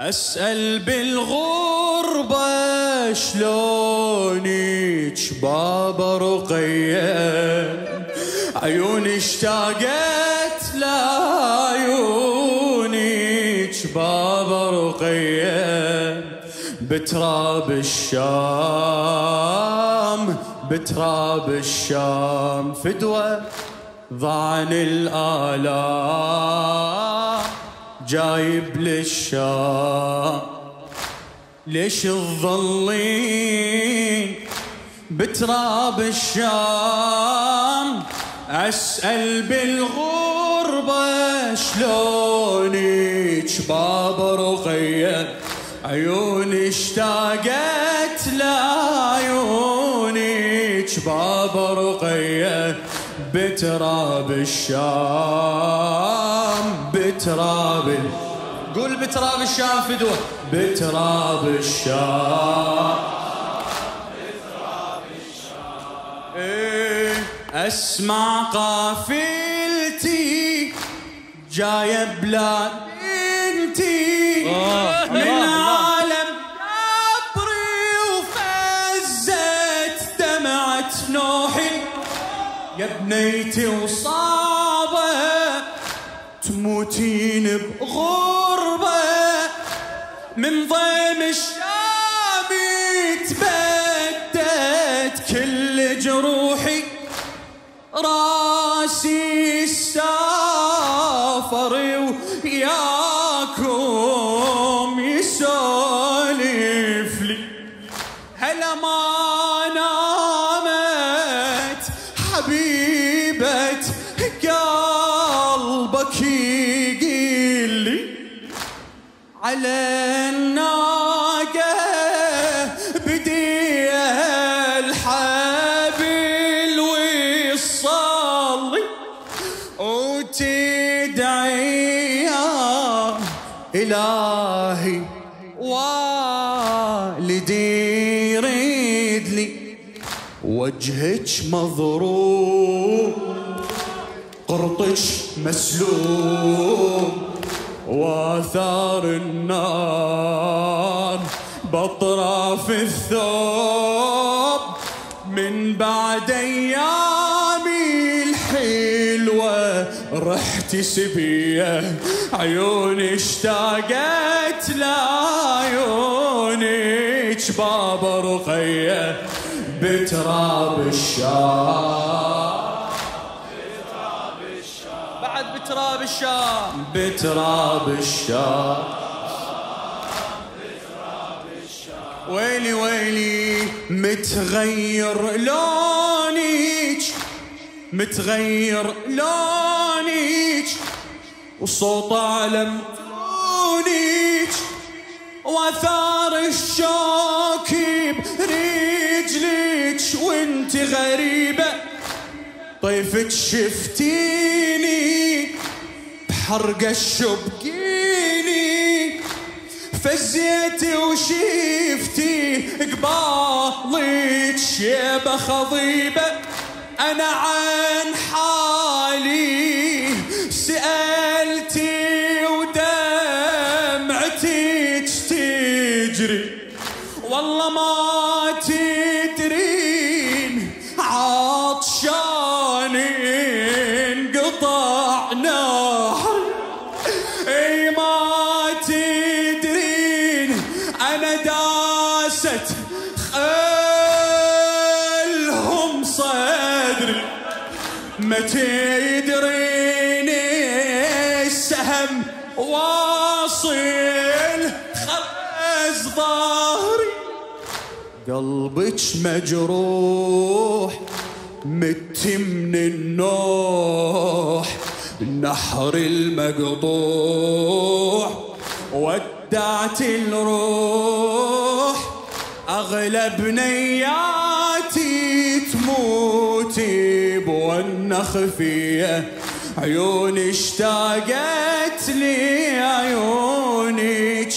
أسأل بالغربة شلونك بابا رقية؟ عيوني اشتاقت لعيونك بابا رقية. بتراب الشام بتراب الشام فدوة ضعن الآلام. جايب للشام. ليش تظلين بتراب الشام؟ أسأل بالغربة شلونك بابا رقية؟ عيوني اشتاقت لعيونك بابا رقية. بتراب الشام بتراب قول بتراب الشام فدوة بتراب الشام. إيه، أسمع قافلتي جاية بلاد انتي من عالم دبري وفزت دمعة نوحي يا بنيتي وصابة تموتين بغربة. من ضيم الشام تبدت كل جروحي. راسي السافر وياكم يسولف لي. هلا ما حبيبة قلبك يقول لي على الناقة بدي الحبل ويصلي وتدعي يا إلهي والدي. وجهك مضروب قرطك مسلوب واثار النار باطراف الثوب. من بعد ايامي الحلوة رحت سبية عيوني اشتاقت لعيونك بابا رقية. بتراب الشام. بعد بتراب الشام. بتراب الشام. ويلي ويلي متغير لونك متغير لونك وصوت علم تونك وآثار الشوك غريبة. طيفك شفتيني بحرقة الشبقيني فزيتي وشفتي قبالك شيبة خضيبة أنا عن حالي سألتي ودمعتك تجري. والله ما انقطع نهر إي ما تدرين أنا داست خلهم صدري ما تدرين السهم واصل خلص ظهري. قلبك مجروح. مت من النوح نحر المقطوع ودعت الروح اغلب نياتي تموت بون خفيه عيوني اشتاقت لي عيونك